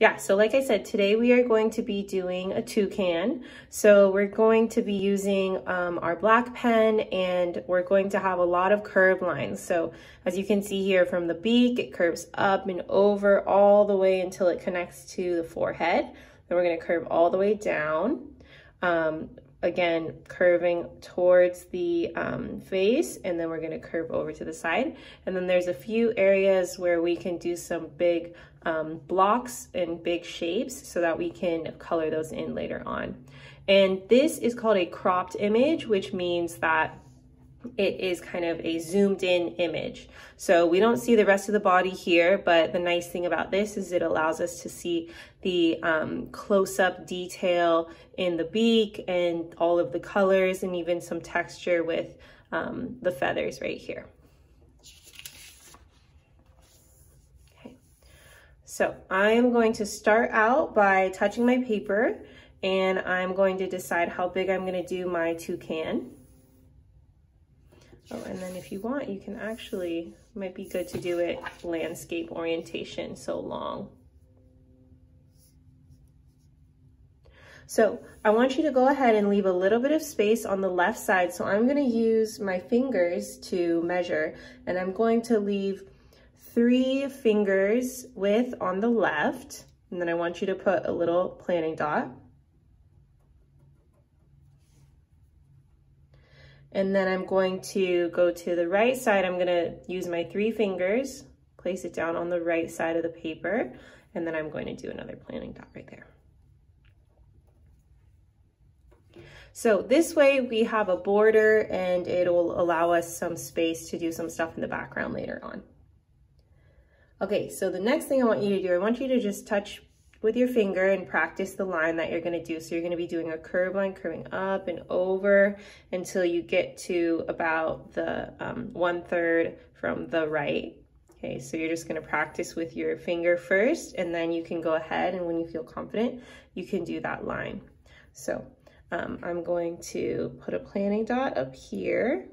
Yeah, so like I said, today we are going to be doing a toucan. So we're going to be using um, our black pen and we're going to have a lot of curved lines. So as you can see here from the beak, it curves up and over all the way until it connects to the forehead. Then we're gonna curve all the way down. Um, again, curving towards the um, face and then we're gonna curve over to the side. And then there's a few areas where we can do some big um, blocks and big shapes so that we can color those in later on. And this is called a cropped image, which means that it is kind of a zoomed in image. So we don't see the rest of the body here, but the nice thing about this is it allows us to see the um, close-up detail in the beak and all of the colors and even some texture with um, the feathers right here. Okay, so I'm going to start out by touching my paper and I'm going to decide how big I'm gonna do my toucan. Oh, and then if you want, you can actually, might be good to do it landscape orientation, so long. So I want you to go ahead and leave a little bit of space on the left side. So I'm gonna use my fingers to measure and I'm going to leave three fingers width on the left. And then I want you to put a little planning dot. And then I'm going to go to the right side. I'm gonna use my three fingers, place it down on the right side of the paper, and then I'm going to do another planning dot right there. So this way we have a border and it'll allow us some space to do some stuff in the background later on. Okay, so the next thing I want you to do, I want you to just touch with your finger and practice the line that you're gonna do. So you're gonna be doing a curve line, curving up and over until you get to about the um, one third from the right. Okay, so you're just gonna practice with your finger first and then you can go ahead and when you feel confident, you can do that line. So um, I'm going to put a planning dot up here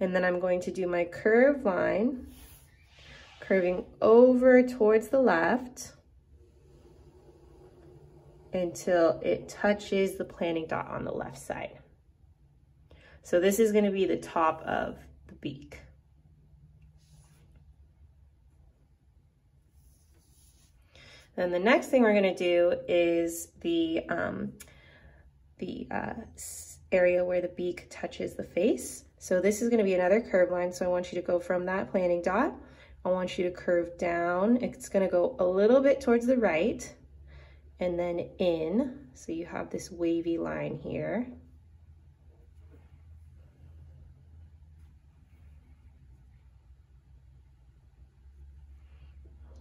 and then I'm going to do my curve line, curving over towards the left until it touches the planting dot on the left side. So this is gonna be the top of the beak. Then the next thing we're gonna do is the, um, the uh, area where the beak touches the face. So this is gonna be another curve line. So I want you to go from that planting dot. I want you to curve down. It's gonna go a little bit towards the right and then in. So you have this wavy line here.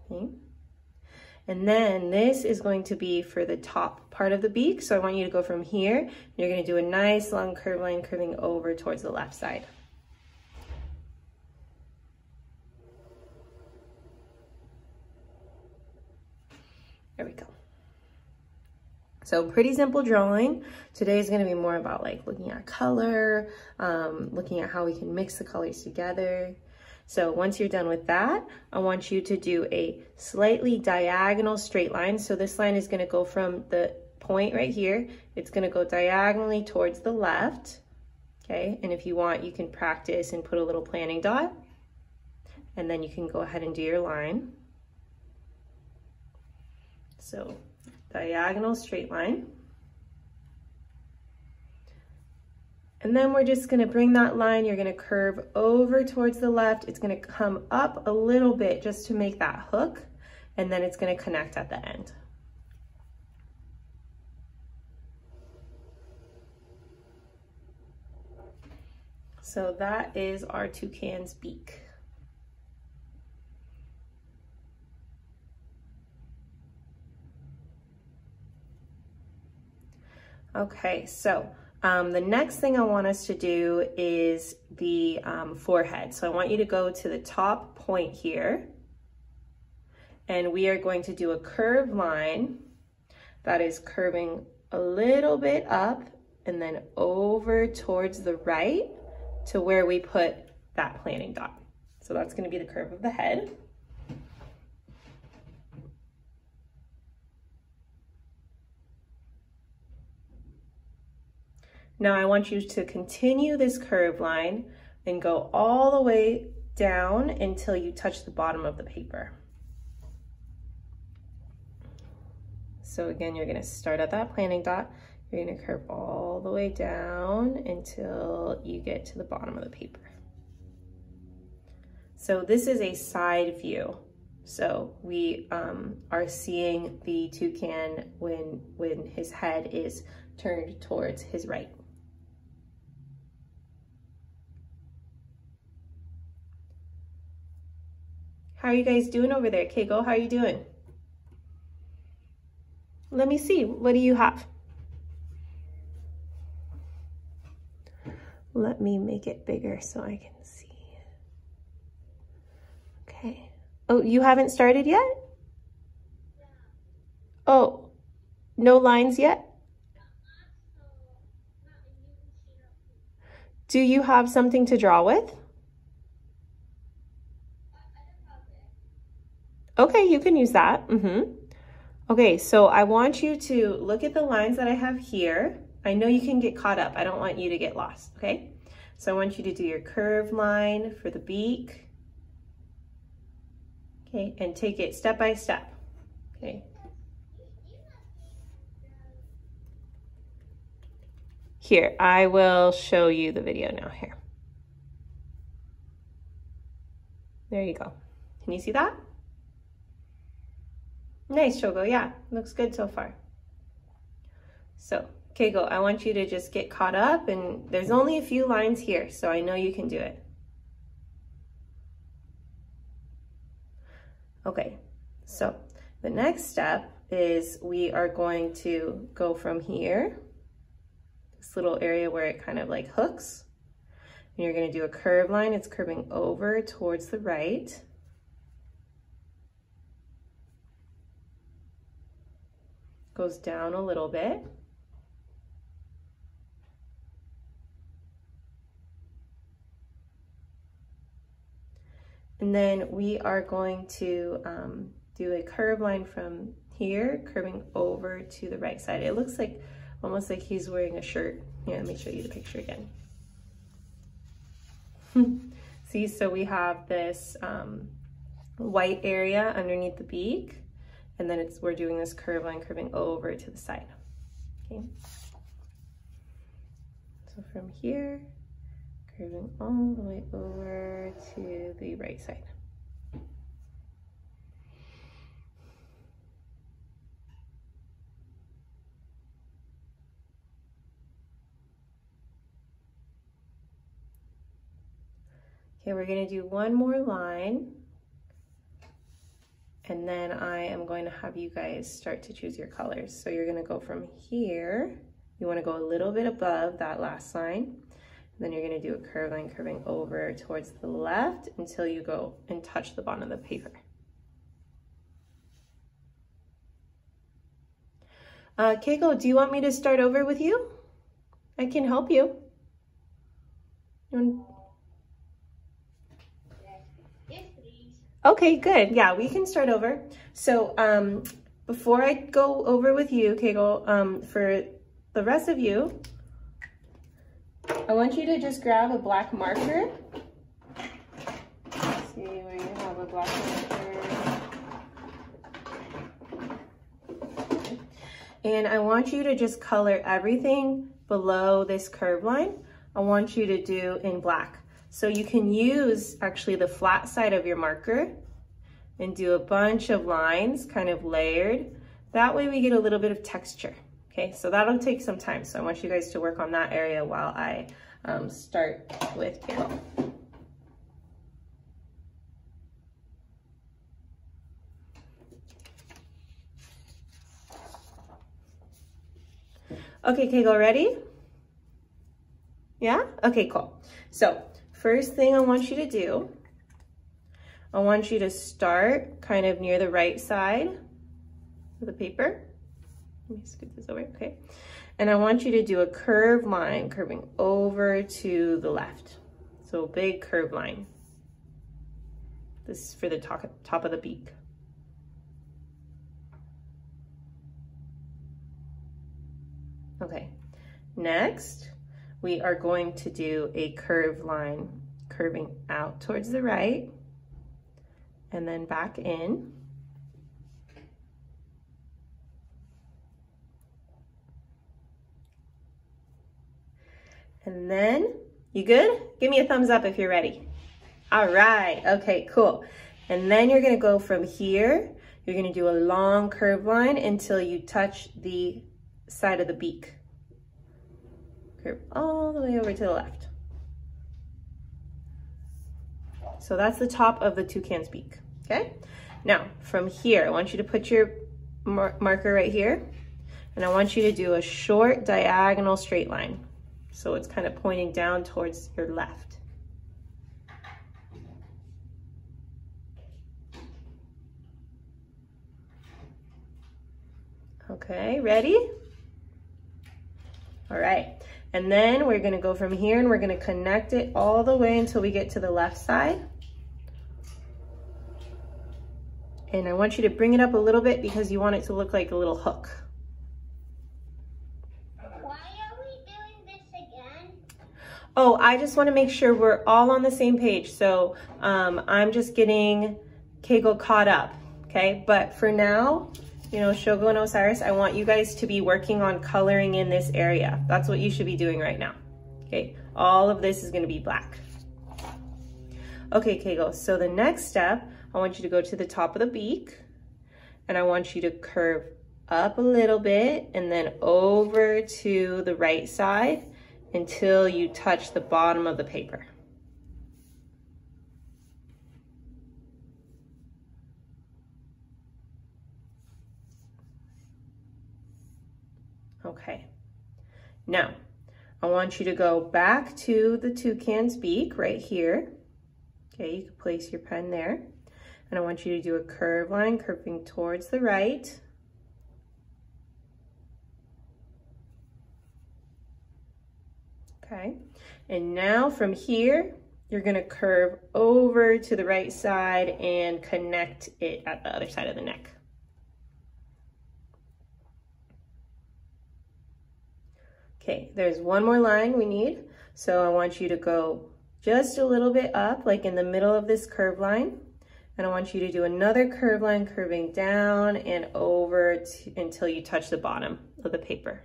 Okay. And then this is going to be for the top part of the beak. So I want you to go from here. You're gonna do a nice long curve line curving over towards the left side. There we go. So pretty simple drawing. Today is gonna be more about like looking at color, um, looking at how we can mix the colors together. So once you're done with that, I want you to do a slightly diagonal straight line. So this line is gonna go from the point right here, it's gonna go diagonally towards the left, okay? And if you want, you can practice and put a little planning dot, and then you can go ahead and do your line. So diagonal straight line. And then we're just gonna bring that line, you're gonna curve over towards the left. It's gonna come up a little bit just to make that hook, and then it's gonna connect at the end. So that is our toucan's beak. Okay, so um, the next thing I want us to do is the um, forehead. So I want you to go to the top point here and we are going to do a curved line that is curving a little bit up and then over towards the right to where we put that planning dot. So that's gonna be the curve of the head. Now I want you to continue this curve line and go all the way down until you touch the bottom of the paper. So again, you're gonna start at that planning dot. You're gonna curve all the way down until you get to the bottom of the paper. So this is a side view. So we um, are seeing the toucan when, when his head is turned towards his right. How are you guys doing over there? Keiko, how are you doing? Let me see, what do you have? Let me make it bigger so I can see. Okay. Oh, you haven't started yet? Oh, no lines yet? Do you have something to draw with? Okay, you can use that. Mm -hmm. Okay, so I want you to look at the lines that I have here. I know you can get caught up. I don't want you to get lost, okay? So I want you to do your curve line for the beak. Okay, and take it step by step, okay? Here, I will show you the video now here. There you go. Can you see that? Nice, Shogo. Yeah, looks good so far. So, Keiko, I want you to just get caught up and there's only a few lines here, so I know you can do it. Okay, so the next step is we are going to go from here, this little area where it kind of like hooks, and you're gonna do a curve line. It's curving over towards the right. Goes down a little bit. And then we are going to um, do a curve line from here, curving over to the right side. It looks like almost like he's wearing a shirt. Yeah, let me show you the picture again. See, so we have this um, white area underneath the beak, and then it's we're doing this curve line curving over to the side. Okay. So from here, curving all the way over to the right side. Okay, we're gonna do one more line and then I am going to have you guys start to choose your colors. So you're gonna go from here, you wanna go a little bit above that last line, then you're gonna do a curve line curving over towards the left until you go and touch the bottom of the paper. Uh, Keiko, do you want me to start over with you? I can help you. you Okay, good. Yeah, we can start over. So um, before I go over with you, Keiko, um, for the rest of you, I want you to just grab a black marker. Let's see where you have a black marker. And I want you to just color everything below this curve line. I want you to do in black. So you can use actually the flat side of your marker and do a bunch of lines kind of layered. That way we get a little bit of texture. Okay, so that'll take some time. So I want you guys to work on that area while I um, start with Carol. Okay, Keigo, ready? Yeah? Okay, cool. So first thing I want you to do, I want you to start kind of near the right side of the paper. Let me scoot this over, okay. And I want you to do a curve line curving over to the left. So big curve line. This is for the top of the beak. Okay, next, we are going to do a curved line curving out towards the right and then back in. And then, you good? Give me a thumbs up if you're ready. All right, okay, cool. And then you're gonna go from here, you're gonna do a long curved line until you touch the side of the beak. Curve all the way over to the left. So that's the top of the toucan's beak, okay? Now, from here, I want you to put your mar marker right here, and I want you to do a short diagonal straight line. So it's kind of pointing down towards your left. Okay, ready? All right, and then we're gonna go from here and we're gonna connect it all the way until we get to the left side. And I want you to bring it up a little bit because you want it to look like a little hook. Why are we doing this again? Oh, I just want to make sure we're all on the same page. So um, I'm just getting Keigo caught up, okay? But for now, you know, Shogo and Osiris, I want you guys to be working on coloring in this area. That's what you should be doing right now, okay? All of this is going to be black. Okay, Keigo, so the next step, I want you to go to the top of the beak and I want you to curve up a little bit and then over to the right side until you touch the bottom of the paper. Okay, now I want you to go back to the toucan's beak right here. Okay, you can place your pen there. And I want you to do a curve line curving towards the right. okay? And now from here, you're gonna curve over to the right side and connect it at the other side of the neck. Okay, there's one more line we need. So I want you to go just a little bit up, like in the middle of this curve line. And I want you to do another curve line curving down and over until you touch the bottom of the paper.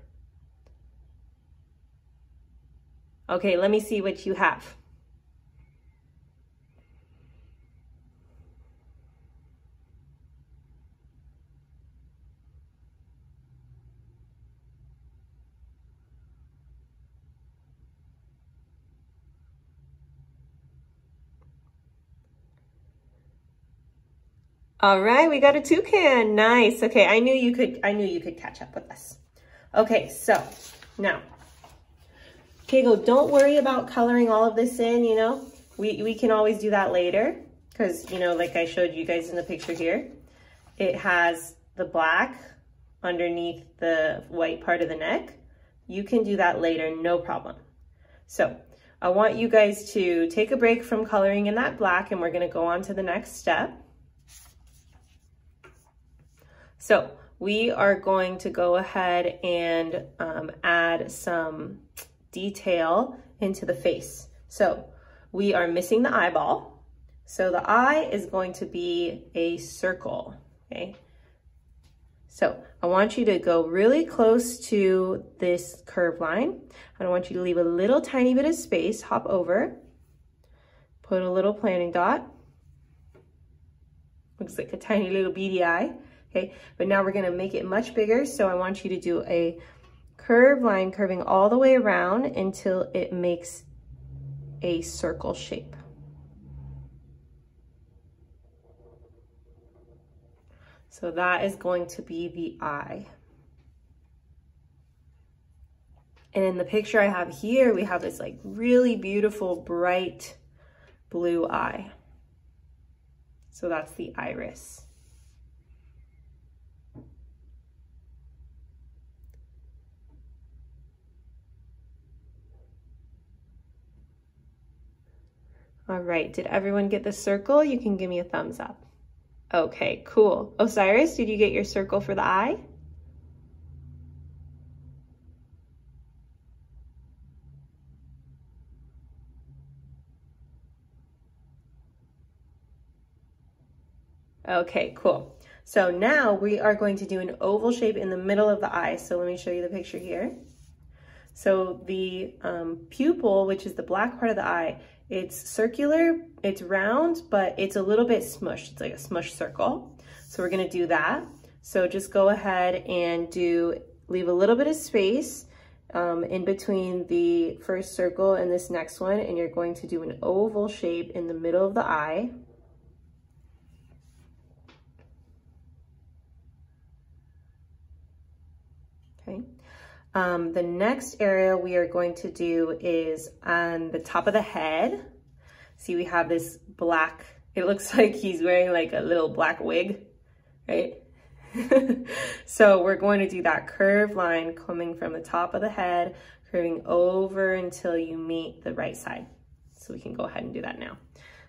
Okay, let me see what you have. All right, we got a toucan. Nice. Okay, I knew you could I knew you could catch up with us. Okay, so now Keigo, don't worry about coloring all of this in, you know. We, we can always do that later because, you know, like I showed you guys in the picture here, it has the black underneath the white part of the neck. You can do that later, no problem. So I want you guys to take a break from coloring in that black and we're gonna go on to the next step. So we are going to go ahead and um, add some detail into the face. So we are missing the eyeball. So the eye is going to be a circle, okay? So I want you to go really close to this curve line. I want you to leave a little tiny bit of space, hop over, put a little planning dot. Looks like a tiny little beady eye, okay? But now we're gonna make it much bigger. So I want you to do a curve line curving all the way around until it makes a circle shape. So that is going to be the eye. And in the picture I have here, we have this like really beautiful, bright blue eye. So that's the iris. All right, did everyone get the circle? You can give me a thumbs up. Okay, cool. Osiris, did you get your circle for the eye? Okay, cool. So now we are going to do an oval shape in the middle of the eye. So let me show you the picture here. So the um, pupil, which is the black part of the eye, it's circular, it's round, but it's a little bit smushed. It's like a smushed circle. So we're gonna do that. So just go ahead and do, leave a little bit of space um, in between the first circle and this next one, and you're going to do an oval shape in the middle of the eye. Okay. Um, the next area we are going to do is on the top of the head. See, we have this black, it looks like he's wearing like a little black wig, right? so we're going to do that curved line coming from the top of the head, curving over until you meet the right side. So we can go ahead and do that now.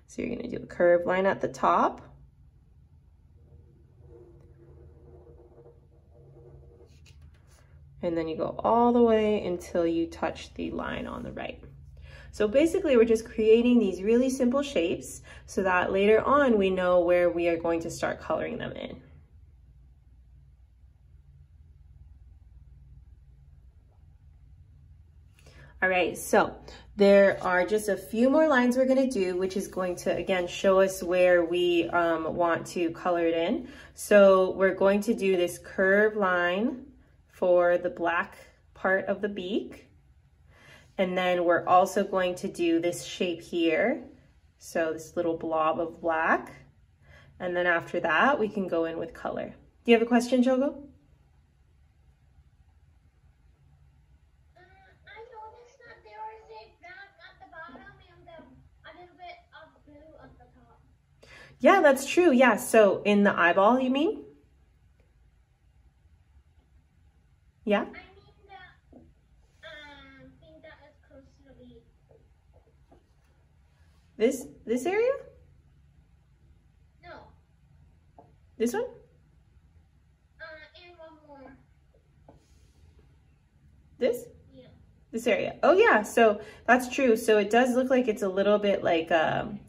So you're gonna do a curved line at the top. And then you go all the way until you touch the line on the right. So basically we're just creating these really simple shapes so that later on we know where we are going to start coloring them in. All right, so there are just a few more lines we're gonna do, which is going to, again, show us where we um, want to color it in. So we're going to do this curved line for the black part of the beak. And then we're also going to do this shape here. So this little blob of black. And then after that, we can go in with color. Do you have a question, Shogo? Yeah, that's true. Yeah. So in the eyeball, you mean? Yeah? This this area? No. This one? Uh, and one more. This? Yeah. This area. Oh yeah, so that's true. So it does look like it's a little bit like um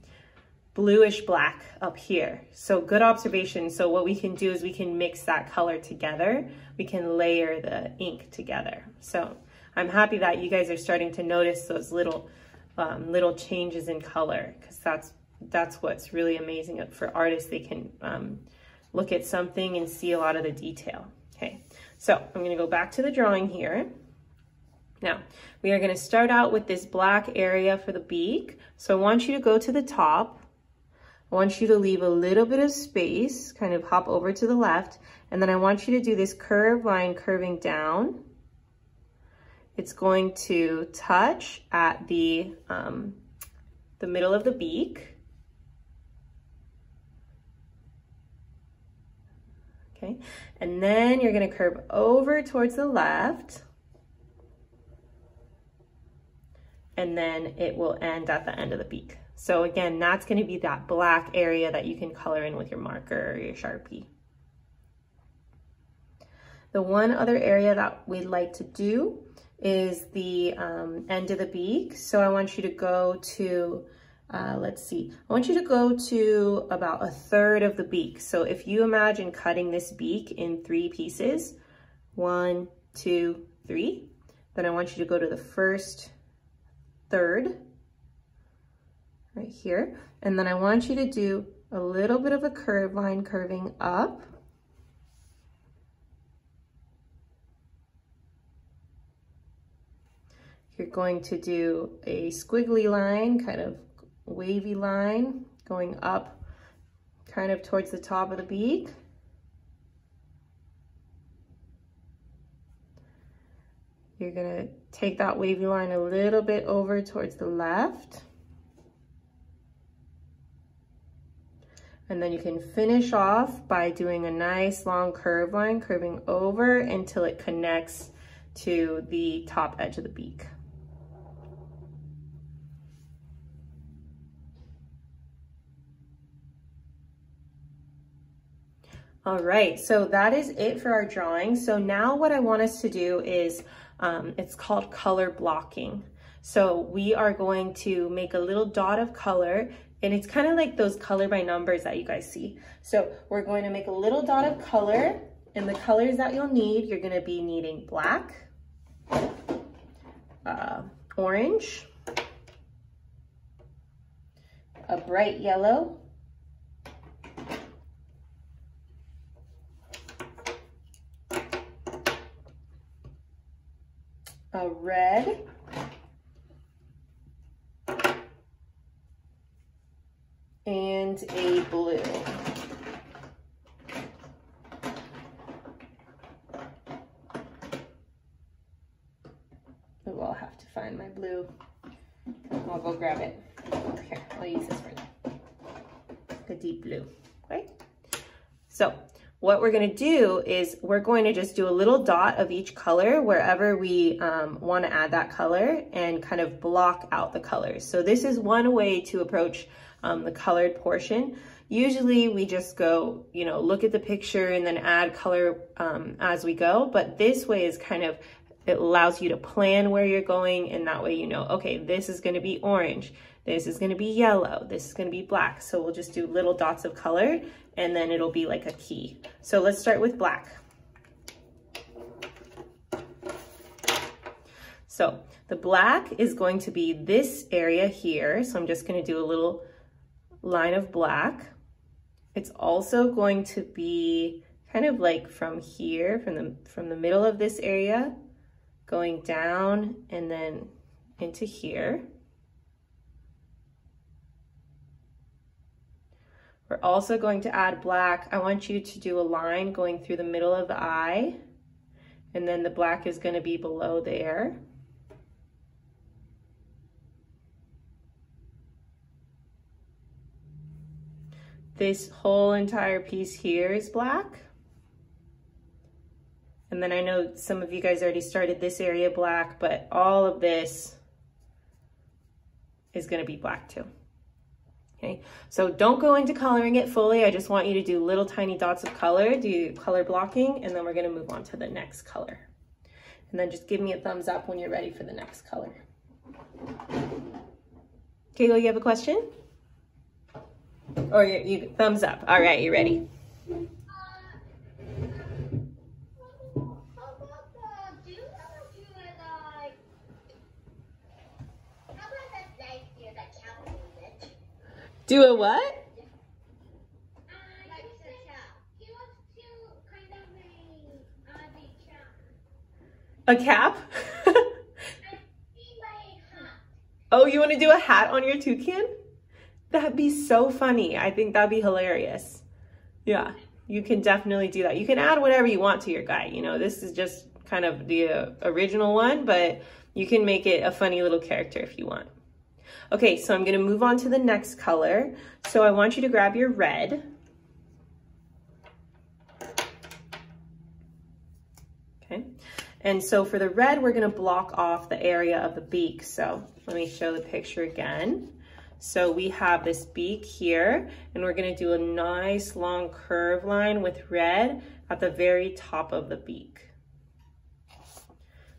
bluish black up here. So good observation. So what we can do is we can mix that color together. We can layer the ink together. So I'm happy that you guys are starting to notice those little um, little changes in color because that's that's what's really amazing for artists. They can um, look at something and see a lot of the detail. Okay, so I'm gonna go back to the drawing here. Now, we are gonna start out with this black area for the beak. So I want you to go to the top I want you to leave a little bit of space, kind of hop over to the left, and then I want you to do this curved line curving down. It's going to touch at the, um, the middle of the beak. Okay, and then you're gonna curve over towards the left. And then it will end at the end of the beak. So again, that's gonna be that black area that you can color in with your marker or your Sharpie. The one other area that we'd like to do is the um, end of the beak. So I want you to go to, uh, let's see, I want you to go to about a third of the beak. So if you imagine cutting this beak in three pieces, one, two, three, then I want you to go to the first third right here. And then I want you to do a little bit of a curve line curving up. You're going to do a squiggly line, kind of wavy line going up kind of towards the top of the beak. You're gonna take that wavy line a little bit over towards the left. And then you can finish off by doing a nice long curve line, curving over until it connects to the top edge of the beak. All right, so that is it for our drawing. So now what I want us to do is, um, it's called color blocking. So we are going to make a little dot of color And it's kind of like those color by numbers that you guys see. So we're going to make a little dot of color and the colors that you'll need, you're gonna be needing black, uh, orange, a bright yellow, a red, and a blue. Oh, I'll have to find my blue. I'll go grab it. Here, I'll use this for now. The deep blue, right? So what we're gonna do is we're going to just do a little dot of each color wherever we um, wanna add that color and kind of block out the colors. So this is one way to approach um, the colored portion. Usually we just go, you know, look at the picture and then add color um, as we go, but this way is kind of, it allows you to plan where you're going and that way you know, okay, this is gonna be orange, this is gonna be yellow, this is gonna be black. So we'll just do little dots of color and then it'll be like a key. So let's start with black. So the black is going to be this area here. So I'm just gonna do a little line of black. It's also going to be kind of like from here, from the, from the middle of this area, going down and then into here. We're also going to add black. I want you to do a line going through the middle of the eye, and then the black is gonna be below there. This whole entire piece here is black. And then I know some of you guys already started this area black, but all of this is gonna be black too. Okay, so don't go into coloring it fully. I just want you to do little tiny dots of color, do color blocking, and then we're gonna move on to the next color. And then just give me a thumbs up when you're ready for the next color. Kayla, you have a question? Or you, you thumbs up. All right, you ready? Do a what? A cap? oh, you want to do a hat on your toucan? That'd be so funny. I think that'd be hilarious. Yeah, you can definitely do that. You can add whatever you want to your guy. You know, this is just kind of the uh, original one, but you can make it a funny little character if you want. Okay, so I'm gonna move on to the next color. So I want you to grab your red. Okay, and so for the red, we're gonna block off the area of the beak. So let me show the picture again. So we have this beak here, and we're gonna do a nice long curve line with red at the very top of the beak.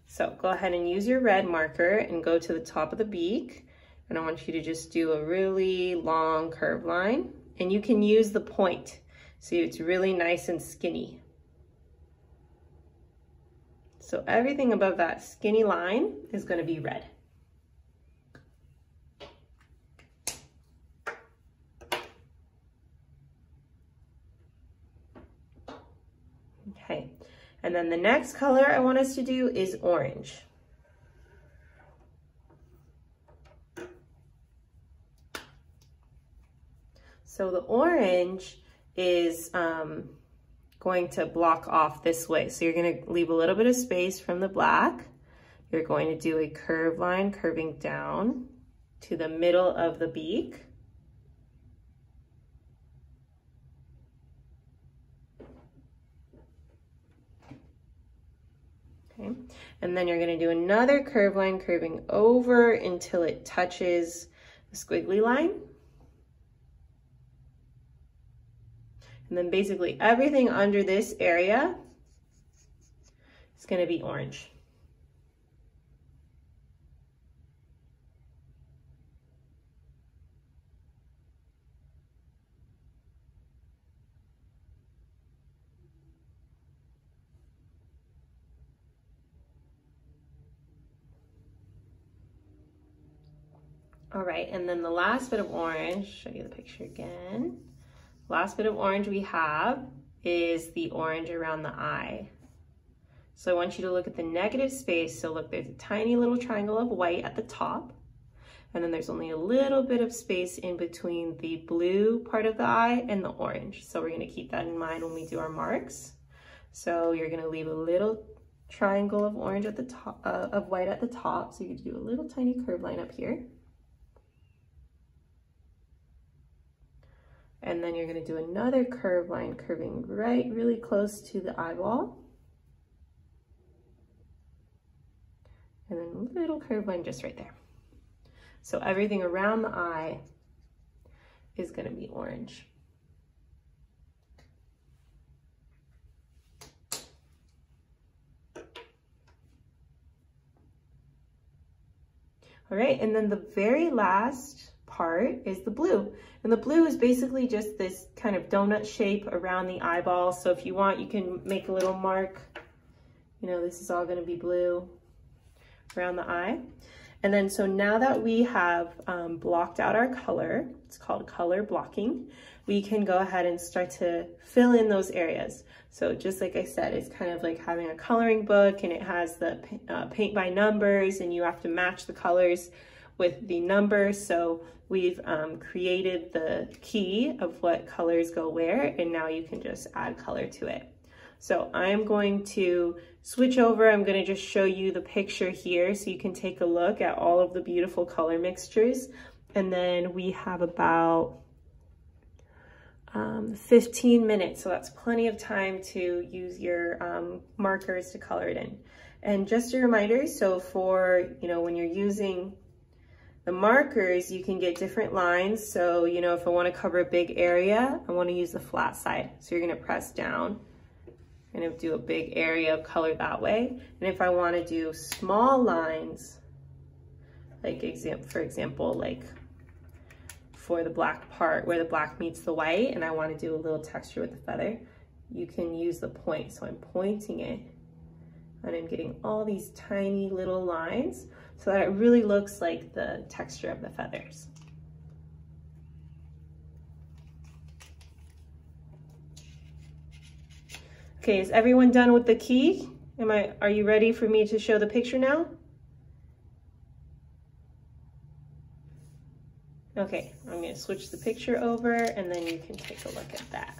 So go ahead and use your red marker and go to the top of the beak. And I want you to just do a really long curve line. And you can use the point. So it's really nice and skinny. So everything above that skinny line is gonna be red. Okay, and then the next color I want us to do is orange. So the orange is um, going to block off this way. So you're gonna leave a little bit of space from the black. You're going to do a curve line curving down to the middle of the beak. Okay, and then you're gonna do another curve line curving over until it touches the squiggly line. And then basically everything under this area is gonna be orange. All right, and then the last bit of orange, show you the picture again. Last bit of orange we have is the orange around the eye. So I want you to look at the negative space. So look, there's a tiny little triangle of white at the top. And then there's only a little bit of space in between the blue part of the eye and the orange. So we're gonna keep that in mind when we do our marks. So you're gonna leave a little triangle of orange at the top, uh, of white at the top. So you do a little tiny curve line up here. And then you're gonna do another curve line curving right really close to the eyeball. And then a little curve line just right there. So everything around the eye is gonna be orange. All right, and then the very last part is the blue. And the blue is basically just this kind of donut shape around the eyeball. So if you want, you can make a little mark. You know, this is all gonna be blue around the eye. And then, so now that we have um, blocked out our color, it's called color blocking, we can go ahead and start to fill in those areas. So just like I said, it's kind of like having a coloring book and it has the uh, paint by numbers and you have to match the colors with the numbers. So we've um, created the key of what colors go where and now you can just add color to it. So I'm going to switch over. I'm going to just show you the picture here so you can take a look at all of the beautiful color mixtures. And then we have about um, 15 minutes. So that's plenty of time to use your um, markers to color it in. And just a reminder, so for, you know, when you're using the markers, you can get different lines. So, you know, if I want to cover a big area, I want to use the flat side. So you're going to press down of do a big area of color that way. And if I wanna do small lines, like for example, like for the black part where the black meets the white and I wanna do a little texture with the feather, you can use the point. So I'm pointing it and I'm getting all these tiny little lines so that it really looks like the texture of the feathers. Okay, is everyone done with the key? Am I, are you ready for me to show the picture now? Okay, I'm gonna switch the picture over and then you can take a look at that.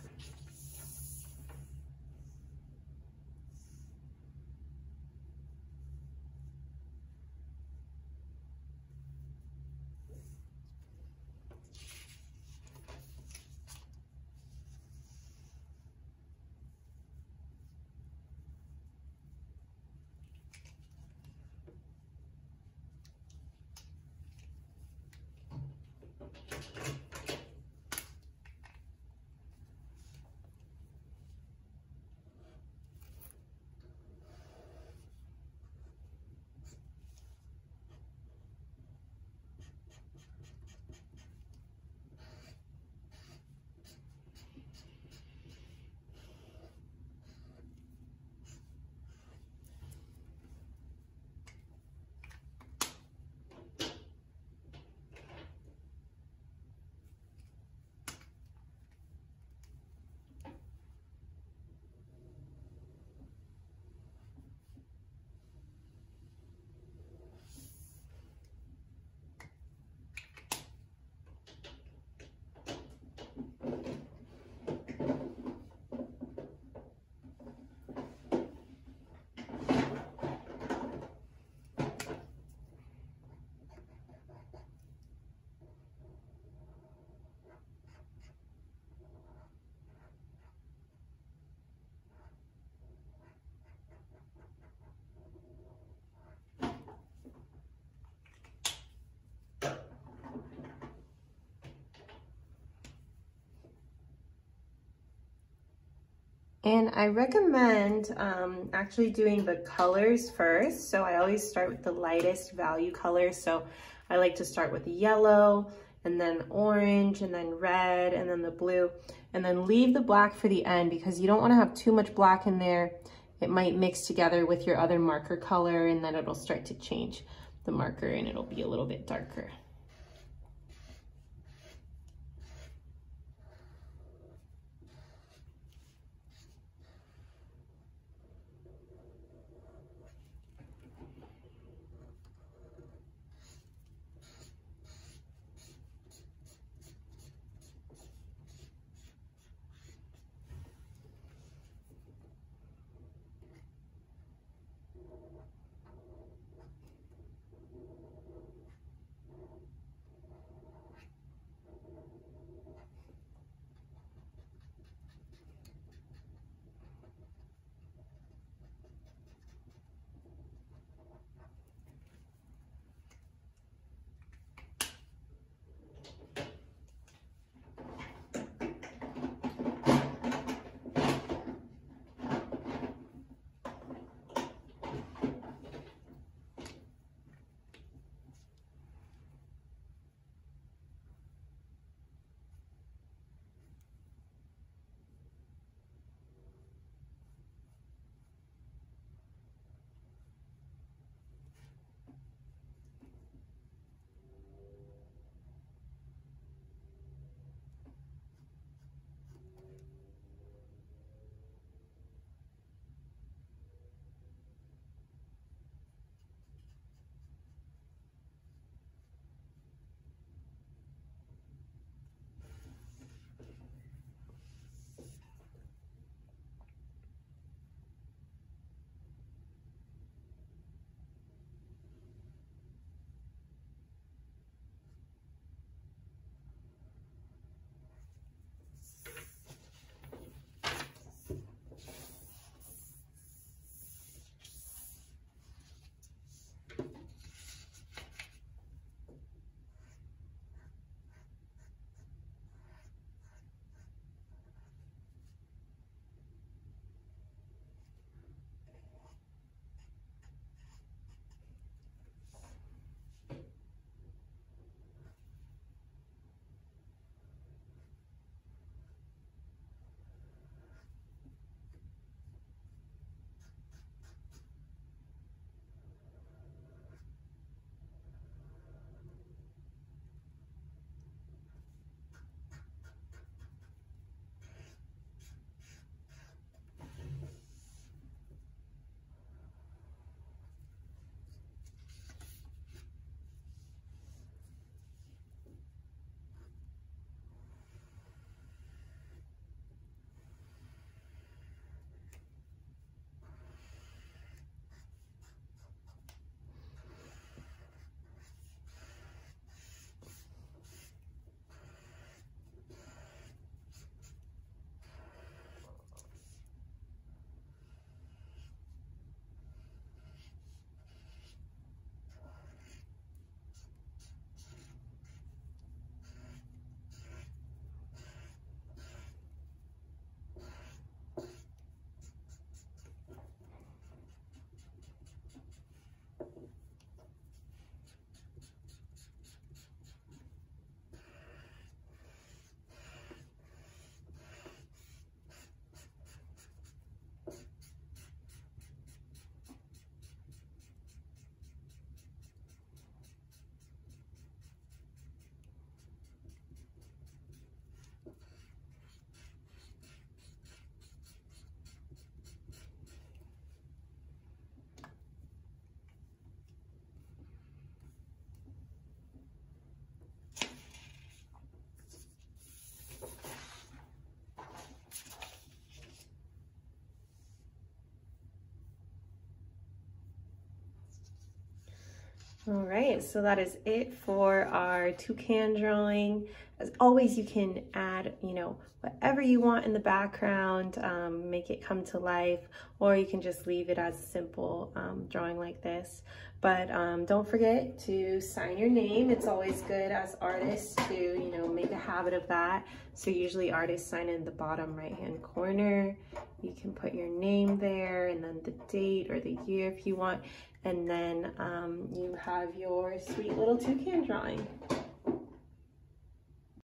And I recommend um, actually doing the colors first. So I always start with the lightest value color. So I like to start with yellow and then orange and then red and then the blue and then leave the black for the end because you don't want to have too much black in there. It might mix together with your other marker color and then it'll start to change the marker and it'll be a little bit darker. All right, so that is it for our toucan drawing. As always, you can add, you know, whatever you want in the background, um, make it come to life, or you can just leave it as a simple um, drawing like this. But um, don't forget to sign your name. It's always good as artists to, you know, make a habit of that. So usually artists sign in the bottom right-hand corner. You can put your name there and then the date or the year if you want. And then um, you have your sweet little toucan drawing.